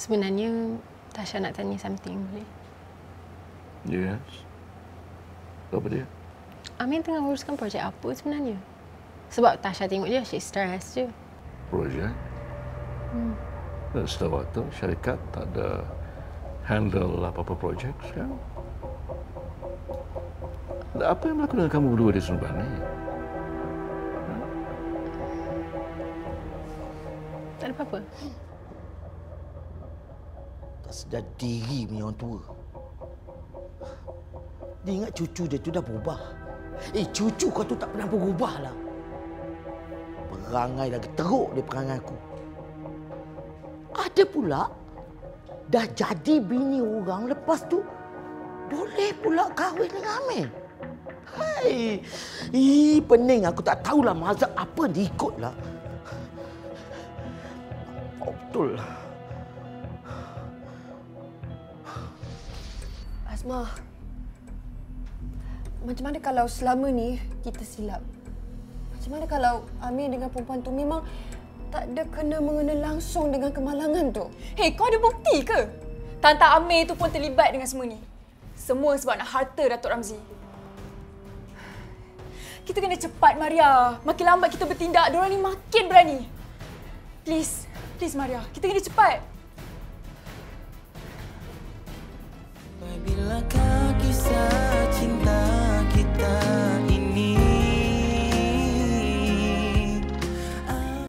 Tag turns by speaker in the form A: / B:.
A: Sebenarnya Tasha nak tanya something boleh?
B: Yes. Apa dia?
A: Amin tengah uruskan projek apa sebenarnya? Sebab Tasha tengok dia asyik stres je.
B: Projek? Hmm. Dan setahu waktu syarikat tak ada handle apa-apa projek sekarang. Dan apa yang berlaku dengan kamu berdua di Sunban ni?
A: Tak ada apa-apa.
C: Tak sedar diri punya orang tua. Dia ingat cucu dia tu dah berubah. Eh, cucu kau tu tak pernah berubah lah. Perangai lagi teruk dia perangai aku. Ada pula dah jadi bini orang lepas tu boleh pula kahwin dengan Amir. Hai, Ih, pening aku tak tahulah mazhab apa diikut lah. Oh, betul lah.
D: Asma, macam mana kalau selama ni kita silap? Macam mana kalau Amir dengan perempuan tu memang tak ada kena-mengena langsung dengan kemalangan tu?
E: Hei, kau ada bukti ke? Tante Amir tu pun terlibat dengan semua ni. Semua sebab nak harta Datuk Ramzi. Kita kena cepat, Maria. Makin lambat kita bertindak, diorang ni makin berani. Please, please Maria. Kita kena cepat.